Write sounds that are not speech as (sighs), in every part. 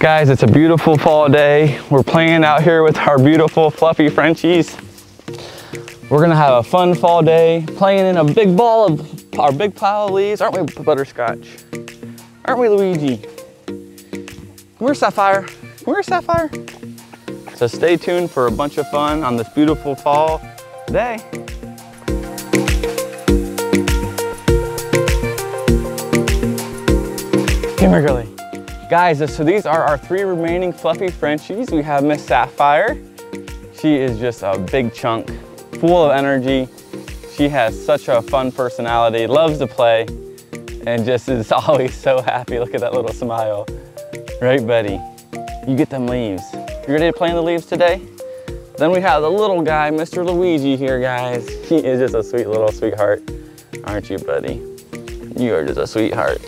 Guys, it's a beautiful fall day. We're playing out here with our beautiful fluffy Frenchies. We're gonna have a fun fall day, playing in a big ball of our big pile of leaves. Aren't we, Butterscotch? Aren't we, Luigi? Come here, Sapphire. Come here, Sapphire. So stay tuned for a bunch of fun on this beautiful fall day. Come here, girlie. Guys, so these are our three remaining fluffy Frenchies. We have Miss Sapphire. She is just a big chunk, full of energy. She has such a fun personality, loves to play, and just is (laughs) always so happy. Look at that little smile. Right, buddy? You get them leaves. You ready to play in the leaves today? Then we have the little guy, Mr. Luigi here, guys. He is just a sweet little sweetheart. Aren't you, buddy? You are just a sweetheart.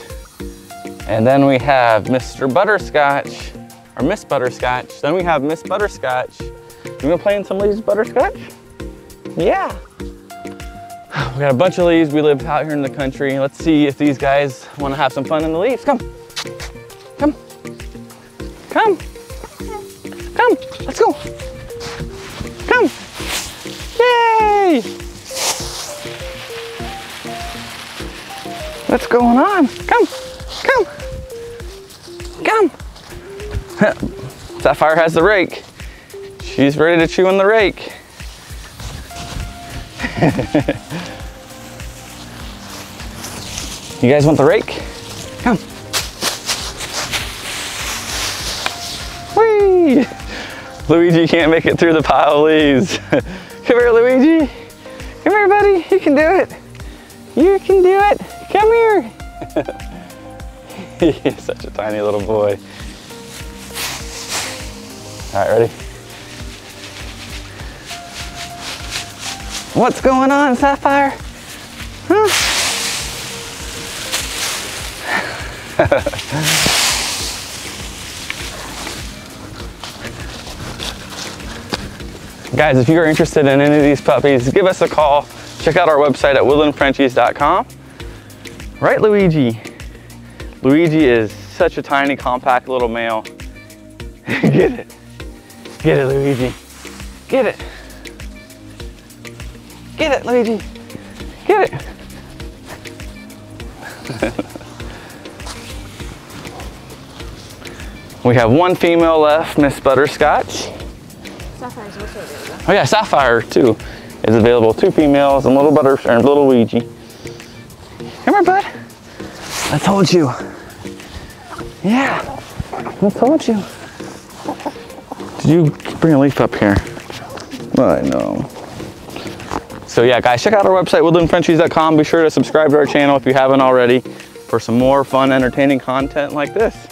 And then we have Mr. Butterscotch, or Miss Butterscotch. Then we have Miss Butterscotch. You wanna play in some leaves, Butterscotch? Yeah. (sighs) We got a bunch of leaves. We live out here in the country. Let's see if these guys wanna have some fun in the leaves. Come, come, come. Come, let's go. Come. Yay! What's going on? Come, come, come. (laughs) Sapphire has the rake. She's ready to chew on the rake. (laughs) you guys want the rake? Come. Whee! Luigi can't make it through the pile of leaves. (laughs) Come here, Luigi. Come here, buddy. You can do it. You can do it. Come here. (laughs) He's such a tiny little boy. All right, ready? What's going on, Sapphire? Huh? (laughs) Guys, if you're interested in any of these puppies, give us a call. Check out our website at woodlandfrenchies.com. Right, Luigi? Luigi is such a tiny, compact little male. (laughs) Get it. Get it, Luigi. Get it. Get it, Luigi. Get it. (laughs) we have one female left, Miss Butterscotch. Sapphire's also available. Oh yeah, Sapphire too is available. Two females and little butter and little Luigi. Come here, bud. I told you. Yeah, I told you. Did you bring a leaf up here? I know. So yeah, guys, check out our website, woodlandfrenchies.com. Be sure to subscribe to our channel if you haven't already for some more fun, entertaining content like this.